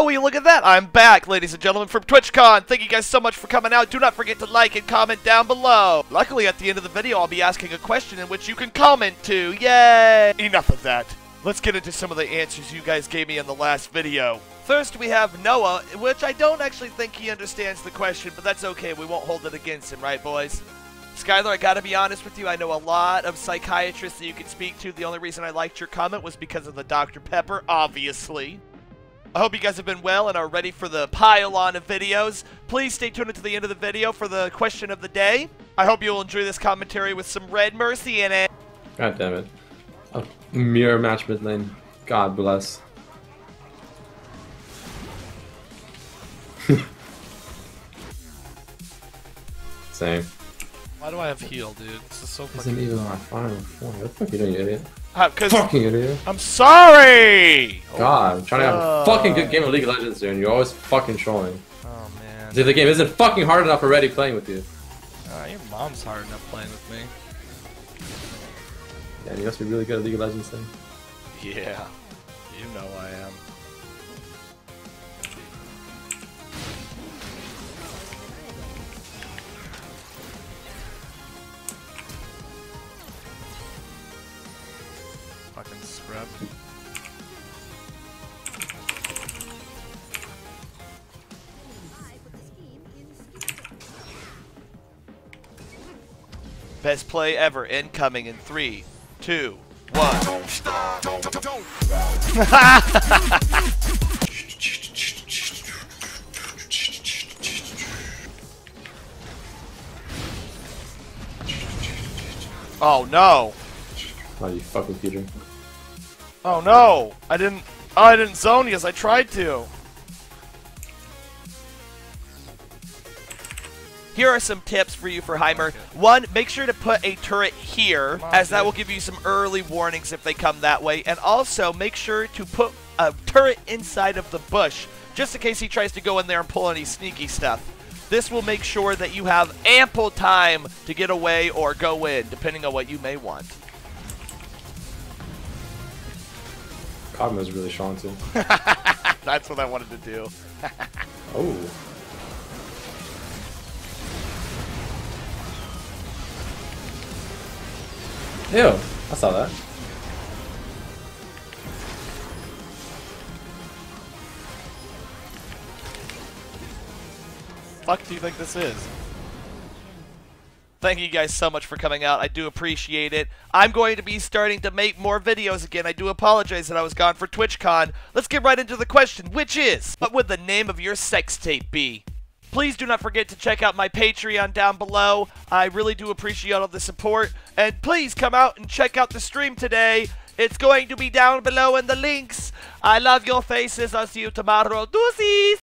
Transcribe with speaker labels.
Speaker 1: Wowie, look at that. I'm back, ladies and gentlemen, from TwitchCon. Thank you guys so much for coming out. Do not forget to like and comment down below. Luckily, at the end of the video, I'll be asking a question in which you can comment to. Yay! Enough of that. Let's get into some of the answers you guys gave me in the last video. First, we have Noah, which I don't actually think he understands the question, but that's okay. We won't hold it against him, right, boys? Skylar, I gotta be honest with you, I know a lot of psychiatrists that you can speak to. The only reason I liked your comment was because of the Dr. Pepper, obviously. I hope you guys have been well and are ready for the pile-on of videos. Please stay tuned until the end of the video for the question of the day. I hope you'll enjoy this commentary with some Red Mercy in it.
Speaker 2: God damn it. A mirror match mid lane. God bless. Same.
Speaker 3: Why do I have heal, dude? This is so fucking...
Speaker 2: Isn't
Speaker 3: fucking.
Speaker 2: even my final form. What the fuck you doing, you idiot?
Speaker 1: Because
Speaker 2: Fucking idiot.
Speaker 1: I'm sorry!
Speaker 2: God, I'm trying to have
Speaker 1: Uh.
Speaker 2: a fucking good game of League of Legends here, and you're always fucking trolling.
Speaker 3: Oh man.
Speaker 2: See, the game isn't fucking hard enough already playing with you.
Speaker 3: Uh, your mom's hard enough playing with me.
Speaker 2: Yeah, you must be really good at League of Legends then.
Speaker 1: Yeah, you know I am.
Speaker 3: Fucking.
Speaker 1: Best play ever incoming in three, two, one. Oh no!
Speaker 2: Oh, you fucking Peter.
Speaker 1: Oh no! I didn't. Oh, I didn't zone you as I tried to. Here are some tips for you for Heimer. One, make sure to put a turret here, as that will give you some early warnings if they come that way. And also, make sure to put a turret inside of the bush, just in case he tries to go in there and pull any sneaky stuff. This will make sure that you have ample time to get away or go in, depending on what you may want.
Speaker 2: Cosmo's really strong too.
Speaker 1: That's what I wanted to do.
Speaker 2: Oh. Ew, I saw that.
Speaker 1: fuck do you think this is? Thank you guys so much for coming out. I do appreciate it. I'm going to be starting to make more videos again. I do apologize that I was gone for TwitchCon. Let's get right into the question, which is, what would the name of your sex tape be? Please do not forget to check out my Patreon down below. I really do appreciate all the support. And please come out and check out the stream today. It's going to be down below in the links. I love your faces. I'll see you tomorrow. Deuces!